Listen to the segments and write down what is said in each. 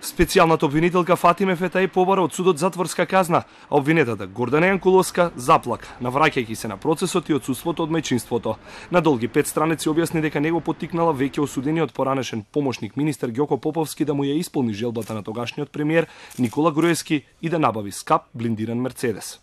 Специјалната обвинителка Фатиме Фетај побара од судот затворска казна, а обвинетата Гордана Јанкуловска заплак, навраќајќи се на процесот и отсутството од мајчинството. На долги пет страници објасни дека него поттикнала веќе осудениот поранешен помошник министер Ѓоко Поповски да му ја исполни желбата на тогашниот премиер Никола Груевски и да набави скап блиндиран Мерцедес.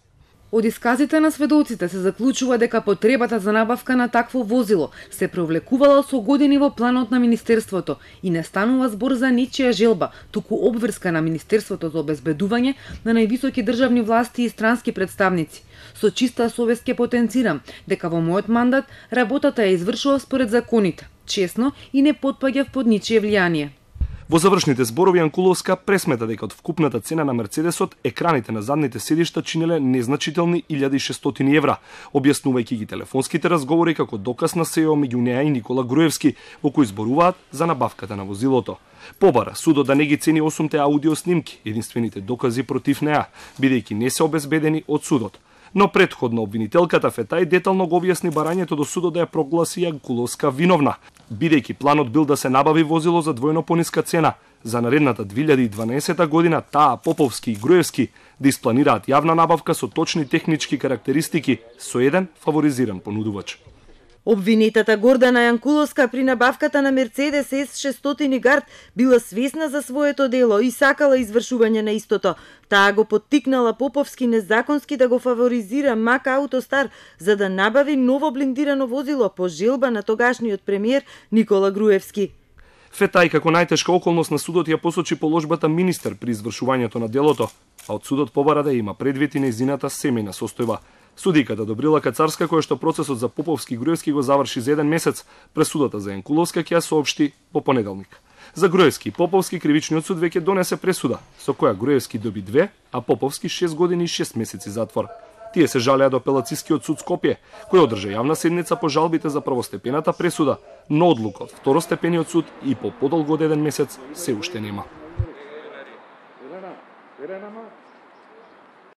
Од исказите на сведоците се заклучува дека потребата за набавка на такво возило се провлекувала со години во планот на Министерството и не станува збор за ничија желба, туку обврска на Министерството за обезбедување на највисоки државни власти и странски представници. Со чиста совест ке потенцирам дека во мојот мандат работата ја извршува според законите, честно и не потпаѓа под ничие влијание. Во завршните зборови Анкуловска пресмета дека од вкупната цена на Мерцедесот екраните на задните седишта чинеле незначителни 1600 евра, објаснувајќи ги телефонските разговори како доказ на сео меѓу неа и Никола Груевски, во кои зборуваат за набавката на возилото. Побара судот да не ги цени осумте аудио снимки, единствените докази против неа, бидејќи не се обезбедени од судот. Но предходно обвинителката Фетај детално го објасни барањето до судот да ја прогласи Јанкуловска виновна, бидејќи планот бил да се набави возило за двојно пониска цена. За наредната 2012 година таа Поповски и Груевски да испланираат јавна набавка со точни технички карактеристики со еден фаворизиран понудувач. Обвинетата Гордана Јанкуловска при набавката на Мерцедес С600 Гард била свесна за своето дело и сакала извршување на истото. Таа го поттикнала Поповски незаконски да го фаворизира Мак Аутостар за да набави ново блиндирано возило по желба на тогашниот премиер Никола Груевски. Фетај како најтешка околност на судот ја посочи положбата министер при извршувањето на делото, а од судот побара да има предвид и незината семејна состојба. Судиката Добрила Кацарска, која што процесот за Поповски и Груевски го заврши за еден месец, пресудата за Енкуловска ќе ја соопшти по понеделник. За Груевски и Поповски кривичниот суд веќе донесе пресуда, со која Груевски доби две, а Поповски 6 години и 6 месеци затвор. Тие се жалеа до апелацискиот суд Скопје, кој одржа јавна седница по жалбите за првостепената пресуда, но одлука од второстепениот суд и по подолго од еден месец се уште нема.